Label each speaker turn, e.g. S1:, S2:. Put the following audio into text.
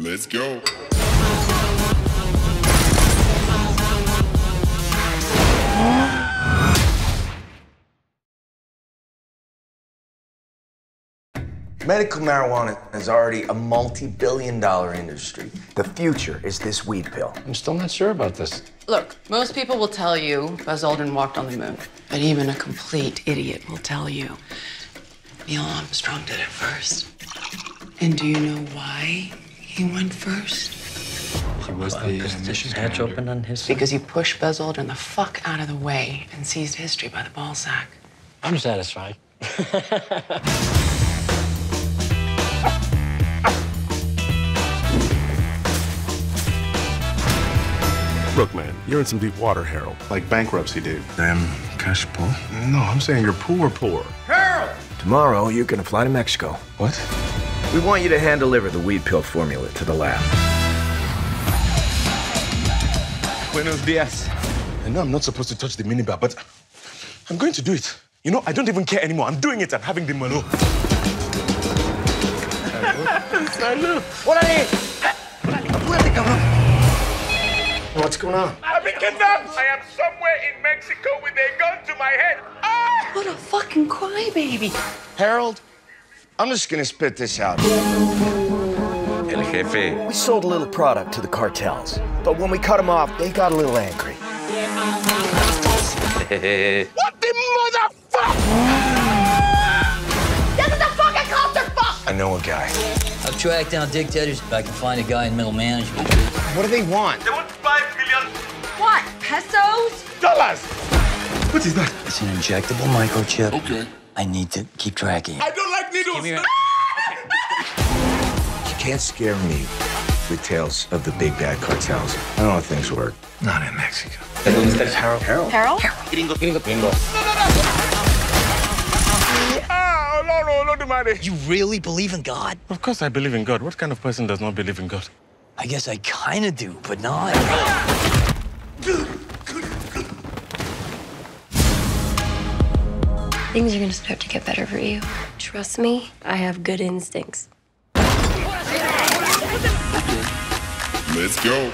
S1: Let's go.
S2: Medical marijuana is already a multi billion dollar industry. The future is this weed pill.
S3: I'm still not sure about this.
S4: Look, most people will tell you Buzz Aldrin walked on the moon. But even a complete idiot will tell you Neil Armstrong did it first. And do you know why he went first?
S3: He was the uh, mission
S5: hatch
S3: commander.
S5: open on his
S4: Because he pushed Buzz Aldrin the fuck out of the way and seized history by the ball sack.
S5: I'm satisfied.
S6: Look, man, you're in some deep water, Harold.
S7: Like bankruptcy, dude.
S6: Damn cash poor? No, I'm saying you're poor, poor. Harold!
S2: Tomorrow, you're gonna fly to Mexico.
S6: What?
S2: We want you to hand deliver the weed pill formula to the lab.
S6: Buenos dias. I know I'm not supposed to touch the minibar, but I'm going to do it. You know, I don't even care anymore. I'm doing it. I'm having the malo.
S2: What's going on?
S8: I've been kidnapped! I am somewhere in Mexico with a gun to my head. Ah!
S4: What a fucking crybaby.
S2: Harold, I'm just gonna spit this out.
S1: El jefe.
S2: We sold a little product to the cartels, but when we cut them off, they got a little angry.
S8: What the motherfucker? This is a fucking clusterfuck!
S2: I know a guy.
S5: I'll track down dictators but I can find a guy in middle management.
S2: What do they want?
S8: They want five million
S4: What? Pesos?
S8: dollars!
S6: What is that?
S5: It's an injectable microchip. Okay. I need to keep tracking.
S8: I don't like needles!
S5: me your-
S2: You can't scare me with tales of the big bad cartels. I don't know how things work. Not in Mexico.
S4: Harold?
S8: Ah, no, no, no, Dumare.
S5: You really believe in God?
S6: Of course I believe in God. What kind of person does not believe in God?
S5: I guess I kind of do, but not.
S9: Things are gonna start to get better for you. Trust me, I have good instincts.
S1: Let's go.